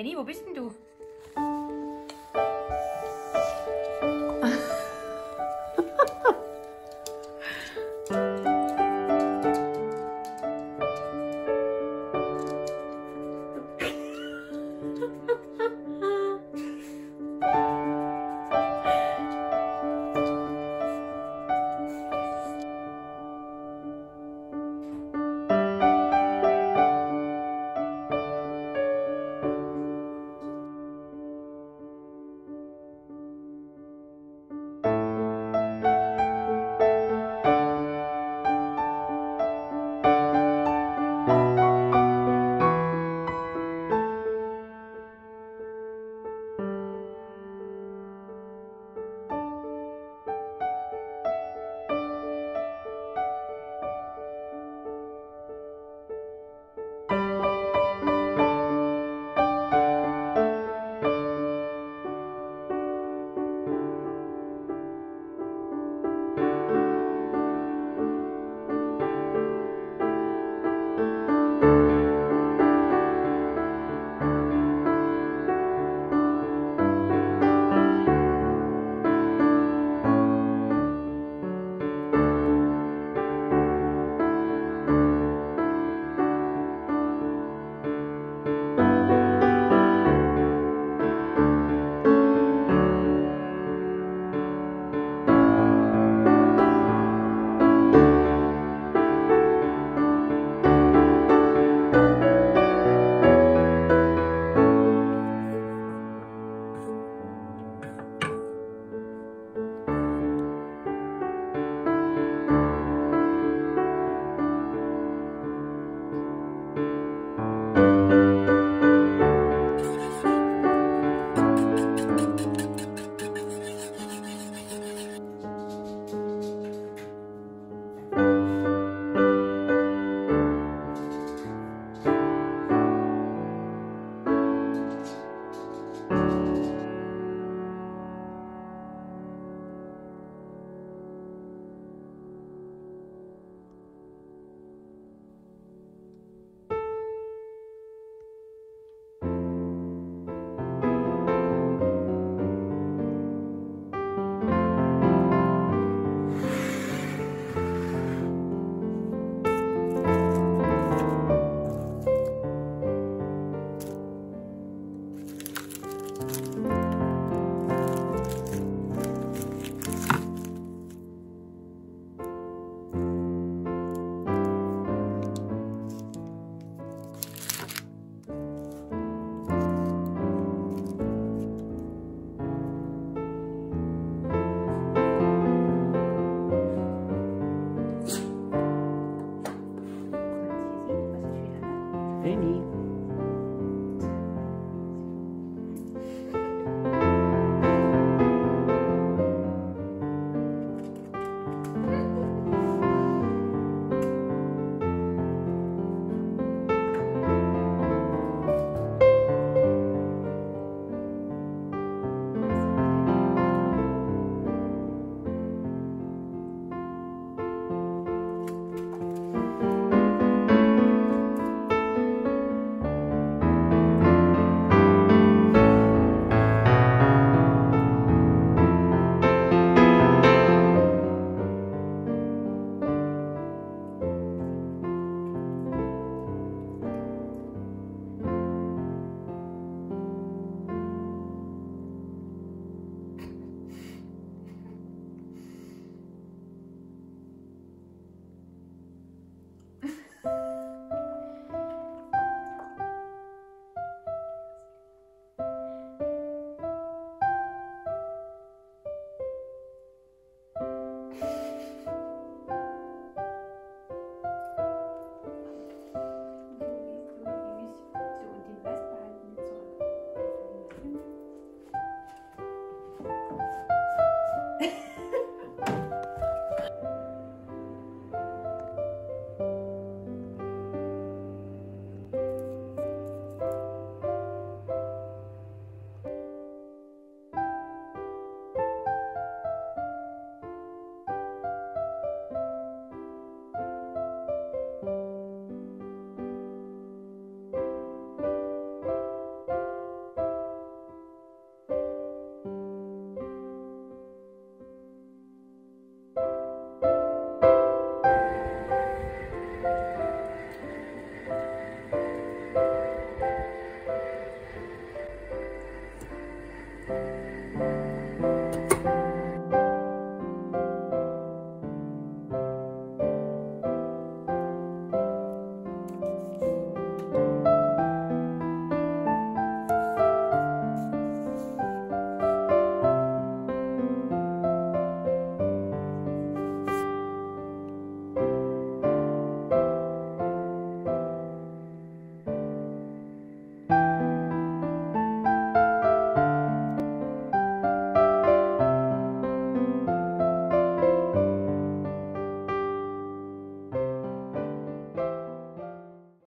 Benny, wo bist denn du? Veni.